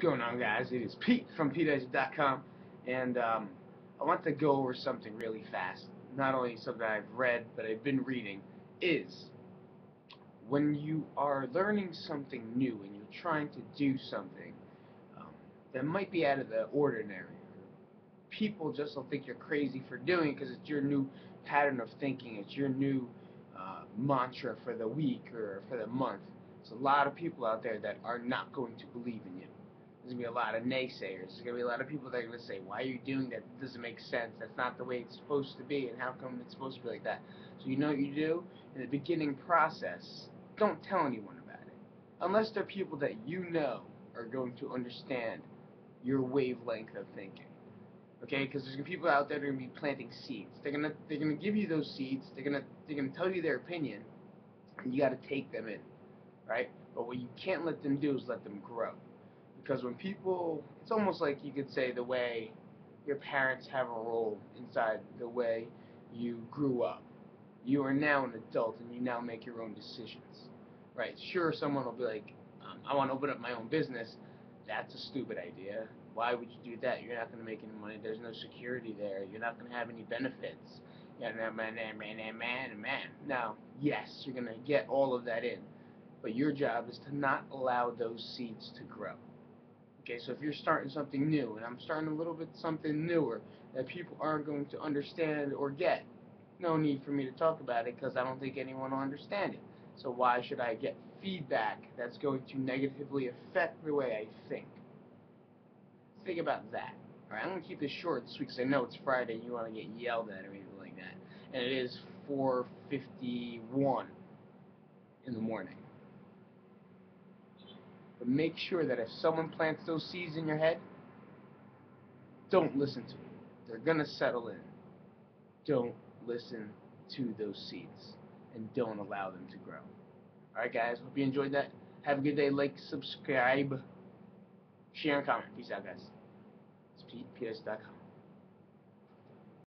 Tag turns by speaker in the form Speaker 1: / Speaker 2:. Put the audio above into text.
Speaker 1: What's going on, guys? It is Pete from PeteIsip.com, and um, I want to go over something really fast. Not only something I've read, but I've been reading, is when you are learning something new and you're trying to do something um, that might be out of the ordinary, people just will think you're crazy for doing it because it's your new pattern of thinking, it's your new uh, mantra for the week or for the month. There's a lot of people out there that are not going to believe in you. There's to be a lot of naysayers. There's to be a lot of people that are to say, why are you doing that? It doesn't make sense. That's not the way it's supposed to be, and how come it's supposed to be like that? So you know what you do? In the beginning process, don't tell anyone about it. Unless they're people that you know are going to understand your wavelength of thinking. Okay, because there's gonna be people out there that are gonna be planting seeds. They're gonna they're gonna give you those seeds. They're gonna they're gonna tell you their opinion, and you got to take them in, right? But what you can't let them do is let them grow, because when people, it's almost like you could say the way your parents have a role inside the way you grew up. You are now an adult, and you now make your own decisions, right? Sure, someone will be like, um, I want to open up my own business. That's a stupid idea why would you do that? You're not going to make any money. There's no security there. You're not going to have any benefits. Man, man, man, man, man. Now, yes, you're going to get all of that in, but your job is to not allow those seeds to grow. Okay, so if you're starting something new, and I'm starting a little bit something newer that people aren't going to understand or get, no need for me to talk about it because I don't think anyone will understand it. So why should I get feedback that's going to negatively affect the way I think? think about that. Alright, I'm going to keep this short this week because I know it's Friday and you want to get yelled at or anything like that. And it is 4.51 in the morning. But make sure that if someone plants those seeds in your head, don't listen to them. They're going to settle in. Don't listen to those seeds. And don't allow them to grow. Alright guys, hope you enjoyed that. Have a good day. Like, subscribe, share, and comment. Peace out, guys. It's PeteIsip.com.